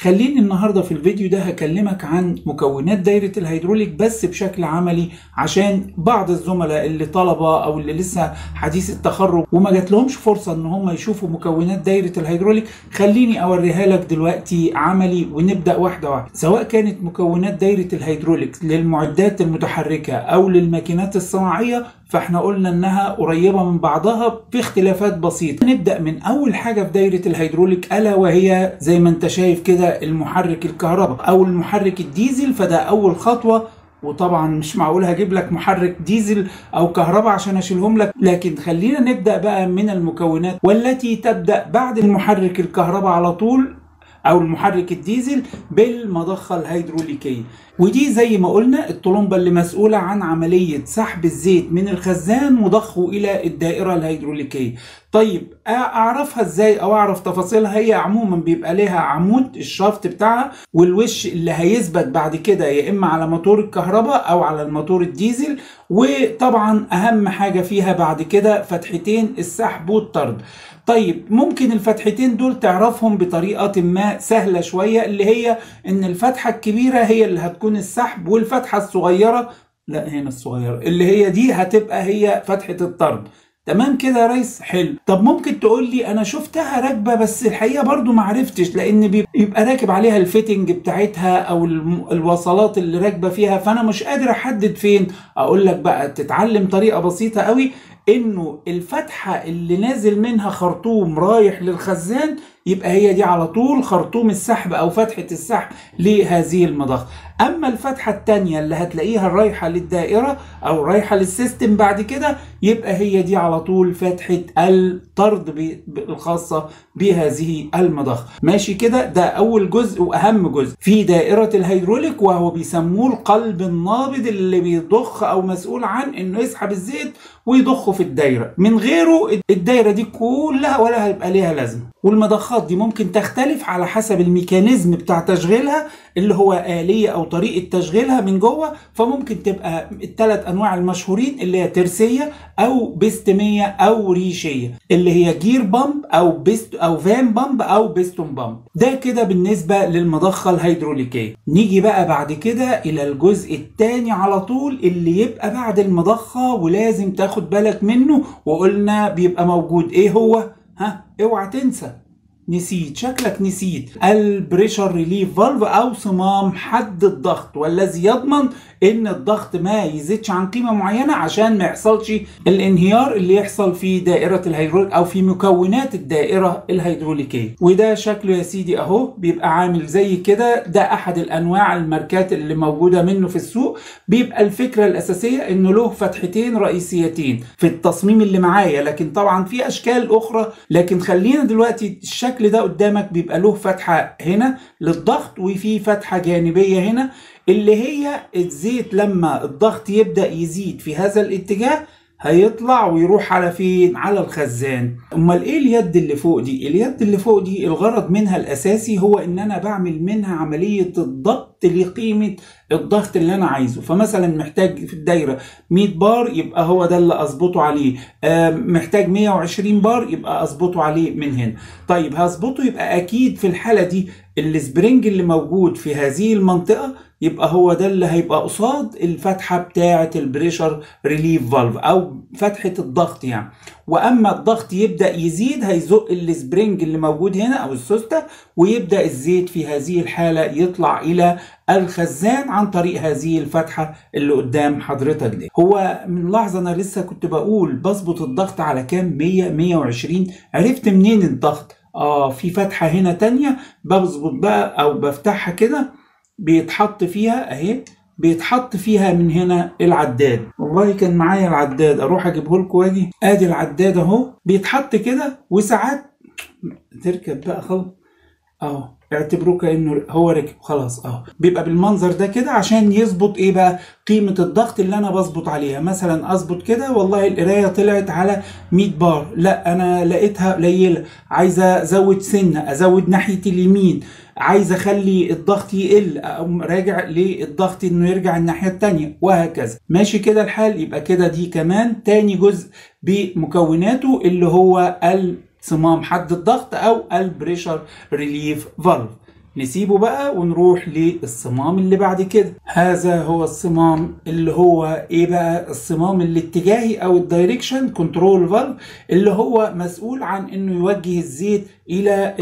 خليني النهاردة في الفيديو ده هكلمك عن مكونات دايرة الهيدروليك بس بشكل عملي عشان بعض الزملاء اللي طلبة أو اللي لسه حديث التخرج وما جات لهمش فرصة إن هم يشوفوا مكونات دايرة الهيدروليك خليني أوريها لك دلوقتي عملي ونبدأ واحدة واحدة. سواء كانت مكونات دايرة الهيدروليك للمعدات المتحركة أو للماكينات الصناعية فاحنا قلنا انها قريبة من بعضها في اختلافات بسيطة. نبدأ من أول حاجة في دايرة الهيدروليك ألا وهي زي ما انت شايف كده المحرك الكهرباء أو المحرك الديزل فده أول خطوة. وطبعا مش معقول هجيب لك محرك ديزل أو كهرباء عشان أشيلهم لك. لكن خلينا نبدأ بقى من المكونات والتي تبدأ بعد المحرك الكهرباء على طول أو المحرك الديزل بالمضخة الهيدروليكية. ودي زي ما قلنا الطلمبة اللي مسؤولة عن عملية سحب الزيت من الخزان وضخه إلى الدائرة الهيدروليكية. طيب أعرفها إزاي أو أعرف تفاصيلها؟ هي عموما بيبقى لها عمود الشافت بتاعها والوش اللي هيثبت بعد كده يا إما على موتور الكهرباء أو على الموتور الديزل وطبعا أهم حاجة فيها بعد كده فتحتين السحب والطرد. طيب ممكن الفتحتين دول تعرفهم بطريقة ما سهلة شوية اللي هي إن الفتحة الكبيرة هي اللي هتكون السحب والفتحة الصغيرة لا هنا الصغيرة اللي هي دي هتبقى هي فتحة الطرد تمام كده يا ريس؟ حلو. طب ممكن تقول لي أنا شفتها راكبة بس الحقيقة برضو ما عرفتش لأن بيبقى راكب عليها الفيتنج بتاعتها أو الوصلات اللي راكبة فيها فأنا مش قادر أحدد فين. أقول لك بقى تتعلم طريقة بسيطة قوي إنه الفتحة اللي نازل منها خرطوم رايح للخزان يبقى هي دي على طول خرطوم السحب أو فتحة السحب لهذه المضخه أما الفتحة الثانية اللي هتلاقيها رايحة للدائرة أو رايحة للسيستم بعد كده يبقى هي دي على طول فتحة الطرد الخاصة بهذه المضخه ماشي كده؟ ده أول جزء وأهم جزء. في دائرة الهيدروليك وهو بيسموه القلب النابض اللي بيضخ أو مسؤول عن إنه يسحب الزيت ويضخه في الدايرة. من غيره الدايرة دي كلها ولا هيبقى ليها لازمة. والمضخات دي ممكن تختلف على حسب mechanism بتاع تشغيلها اللي هو آلية أو طريقة تشغيلها من جوه فممكن تبقى الثلاث أنواع المشهورين اللي هي ترسية أو بستمية أو ريشية اللي هي gear pump أو بيست أو vane pump أو piston pump. ده كده بالنسبة للمضخة الهيدروليكية نيجي بقى بعد كده إلى الجزء الثاني على طول اللي يبقى بعد المضخة ولازم تاخد بالك منه وقلنا بيبقى موجود إيه هو؟ ها؟ اوعى تنسى. نسيت. شكلك نسيت. ال pressure relief valve أو صمام حد الضغط. والذي يضمن إن الضغط ما يزيدش عن قيمة معينة عشان ما يحصلش الانهيار اللي يحصل في دائرة الهيدروليك أو في مكونات الدائرة الهيدروليكية. وده شكله يا سيدي أهو بيبقى عامل زي كده. ده أحد الأنواع الماركات اللي موجودة منه في السوق. بيبقى الفكرة الأساسية إنه له فتحتين رئيسيتين في التصميم اللي معايا. لكن طبعا في أشكال أخرى. لكن خلينا دلوقتي الشكل ده قدامك بيبقى له فتحة هنا للضغط وفي فتحة جانبية هنا. اللي هي الزيت لما الضغط يبدأ يزيد في هذا الاتجاه هيطلع ويروح على فين؟ على الخزان. أمال إيه اليد اللي فوق دي؟ اليد اللي فوق دي الغرض منها الأساسي هو إن أنا بعمل منها عملية الضبط لقيمة الضغط اللي أنا عايزه. فمثلا محتاج في الدايرة 100 بار يبقى هو ده اللي أظبطه عليه. محتاج 120 بار يبقى أظبطه عليه من هنا. طيب هظبطه يبقى أكيد في الحالة دي ال spring اللي موجود في هذه المنطقة يبقى هو ده اللي هيبقى قصاد الفتحة بتاعة ال pressure relief valve أو فتحة الضغط يعني. وأما الضغط يبدأ يزيد هيزق ال spring اللي موجود هنا أو السوستة ويبدأ الزيت في هذه الحالة يطلع إلى الخزان عن طريق هذه الفتحة اللي قدام حضرتك دي. هو من لحظة أنا لسه كنت بقول بظبط الضغط على كام؟ 100 120 عرفت منين الضغط؟ آه في فتحة هنا تانية بظبط بقى أو بفتحها كده بيتحط فيها أهي بيتحط فيها من هنا العداد. والله كان معايا العداد أروح أجيبه لكم وأجي. آدي العداد أهو بيتحط كده وساعات تركب بقى خلاص اهو اعتبروه كأنه هو ركب. خلاص اهو بيبقى بالمنظر ده كده عشان يظبط إيه بقى؟ قيمة الضغط اللي أنا بظبط عليها. مثلا أظبط كده والله القراية طلعت على 100 بار. لا أنا لقيتها قليلة. عايزه أزود سنة أزود ناحية اليمين. عايز أخلي الضغط يقل أقوم راجع للضغط إنه يرجع الناحية الثانية وهكذا. ماشي كده الحال. يبقى كده دي كمان تاني جزء بمكوناته اللي هو صمام حد الضغط أو ال pressure relief valve نسيبه بقى ونروح للصمام اللي بعد كده. هذا هو الصمام اللي هو إيه بقى؟ الصمام الاتجاهي أو ال direction control valve اللي هو مسؤول عن إنه يوجه الزيت إلى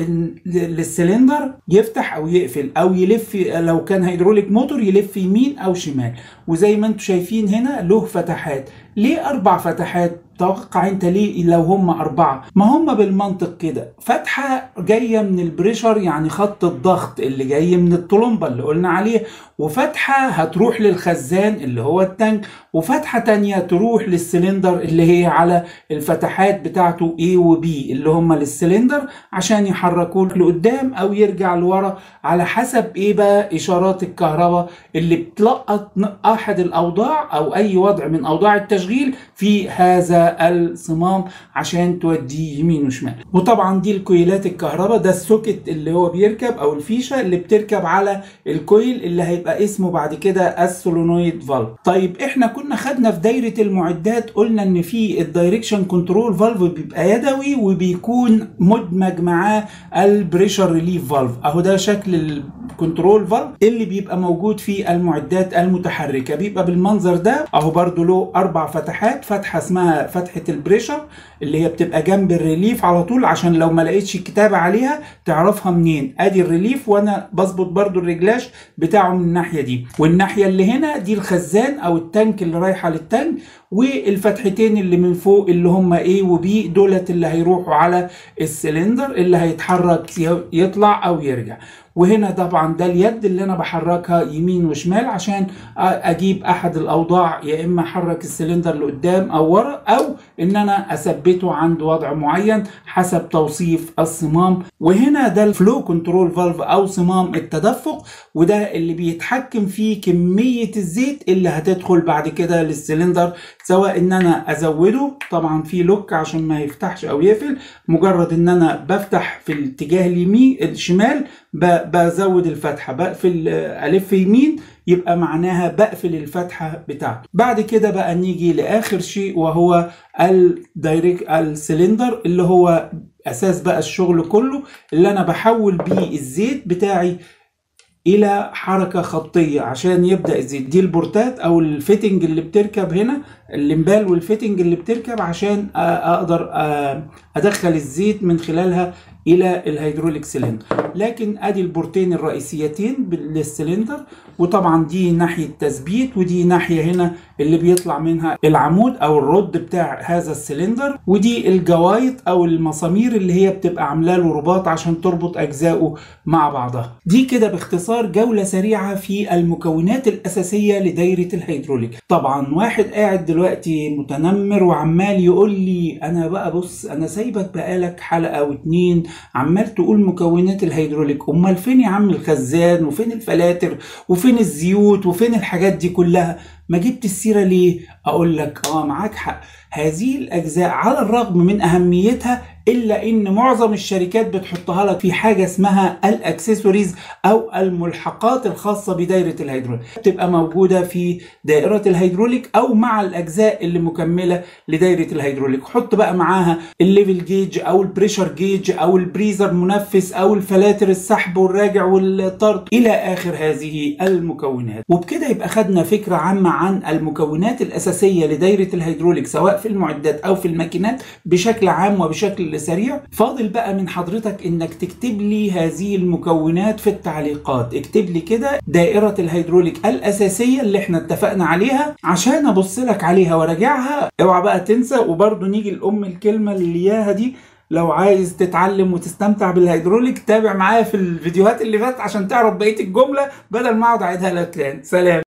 السلندر يفتح أو يقفل أو يلف لو كان hydraulic motor يلف يمين أو شمال. وزي ما أنتم شايفين هنا له فتحات. ليه أربع فتحات؟ توقع أنت ليه لو هم أربعة؟ ما هم بالمنطق كده. فتحة جاية من ال pressure يعني خط الضغط اللي جاي من الطلمبة اللي قلنا عليه وفتحة هتروح للخزان اللي هو ال tank. وفتحة تانية تروح للسلندر اللي هي على الفتحات بتاعته A و B اللي هم للسلندر عشان يحركوه لقدام أو يرجع لورا على حسب إيه بقى إشارات الكهرباء اللي بتلقط أحد الأوضاع أو أي وضع من أوضاع التشغيل في هذا الصمام عشان توديه يمين وشمال. وطبعا دي الكويلات الكهرباء ده ال socket اللي هو بيركب أو الفيشة اللي بتركب على ال coil اللي هيبقى اسمه بعد كده ال solenoid valve. طيب إحنا كنا خدنا في دايرة المعدات قلنا إن في ال direction control valve بيبقى يدوي وبيكون مدمج معاه ال pressure relief valve أهو ده شكل ال control valve اللي بيبقى موجود في المعدات المتحركة. بيبقى بالمنظر ده أهو برضو له أربع فتحات فتحة اسمها فتحة ال pressure اللي هي بتبقى جنب ال relief على طول عشان لو ما لقيتش الكتابة عليها تعرفها منين. أدي ال relief وأنا بظبط برضو الرجلاش بتاعه من الناحية دي. والناحية اللي هنا دي الخزان أو ال tank اللي رايحة لل tank والفتحتين اللي من فوق اللي هم A و B دولت اللي هيروحوا على السلندر. اللي هيتحرك يطلع أو يرجع. وهنا طبعا ده اليد اللي أنا بحركها يمين وشمال عشان أجيب أحد الأوضاع يا إما أحرك السلندر لقدام أو ورا أو إن أنا أثبته عند وضع معين حسب توصيف الصمام. وهنا ده ال flow control valve أو صمام التدفق وده اللي بيتحكم فيه كمية الزيت اللي هتدخل بعد كده للسلندر سواء إن أنا أزوده طبعا في lock عشان ما يفتحش أو يقفل مجرد إن أنا بفتح في الاتجاه اليمين الشمال بزود الفتحة. بقفل ألف يمين يبقى معناها بقفل الفتحة بتاعته. بعد كده بقى نيجي لآخر شيء وهو ال direct ال cylinder اللي هو أساس بقى الشغل كله اللي أنا بحول بيه الزيت بتاعي إلى حركة خطية عشان يبدأ الزيت. دي البورتات أو ال fitting اللي بتركب هنا النيبل وال fitting اللي بتركب عشان أقدر أدخل الزيت من خلالها إلى ال hydraulic cylinder لكن أدي البورتين الرئيسيتين للسلندر وطبعا دي ناحية تثبيت ودي ناحية هنا اللي بيطلع منها العمود أو ال rod بتاع هذا السلندر ودي الجوايط أو المسامير اللي هي بتبقى عاملة له رباط عشان تربط اجزائه مع بعضها. دي كده باختصار جولة سريعة في المكونات الأساسية لدايرة الهيدروليك. طبعا واحد قاعد دلوقتي متنمر وعمال يقول لي أنا بقى بص أنا سايبك بقالك حلقة أو اتنين عمال تقول مكونات الهيدروليك. أمال فين يا عم الخزان؟ وفين الفلاتر؟ وفين الزيوت؟ وفين الحاجات دي كلها؟ ما جبت السيرة ليه؟ أقول لك. آه معاك حق. هذه الأجزاء على الرغم من أهميتها إلا إن معظم الشركات بتحطها لك في حاجة اسمها الأكسسوارز أو الملحقات الخاصة بدايرة الهيدروليك. بتبقى موجودة في دائره الهيدروليك أو مع الأجزاء اللي مكملة لدايرة الهيدروليك. حط بقى معاها ال level gauge أو ال pressure gauge أو ال breather منفس أو الفلاتر السحب والراجع والطرد إلى آخر هذه المكونات. وبكده يبقى خدنا فكرة عامة عن المكونات الأساسية لدايرة الهيدروليك سواء في المعدات أو في الماكينات بشكل عام وبشكل سريع. فاضل بقى من حضرتك إنك تكتب لي هذه المكونات في التعليقات. اكتب لي كده دائرة الهيدروليك الأساسية اللي إحنا اتفقنا عليها عشان أبص لك عليها وراجعها. اوعى بقى تنسى وبرضه نيجي لأم الكلمة اللي اياها دي. لو عايز تتعلم وتستمتع بالهيدروليك تابع معايا في الفيديوهات اللي فاتت عشان تعرف بقية الجملة بدل ما أقعد أعيدها لك تاني سلام.